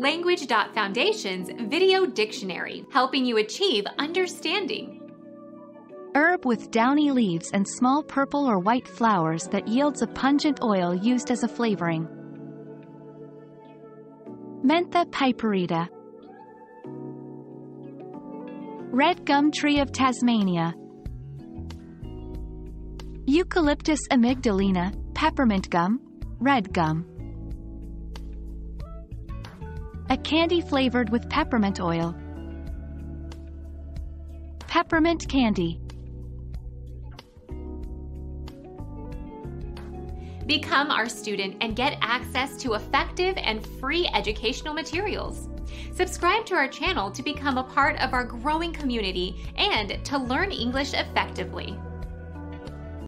Language.Foundation's Video Dictionary, helping you achieve understanding. Herb with downy leaves and small purple or white flowers that yields a pungent oil used as a flavoring. Mentha piperita Red gum tree of Tasmania Eucalyptus amygdalina, peppermint gum, red gum. A candy flavored with peppermint oil. Peppermint candy. Become our student and get access to effective and free educational materials. Subscribe to our channel to become a part of our growing community and to learn English effectively.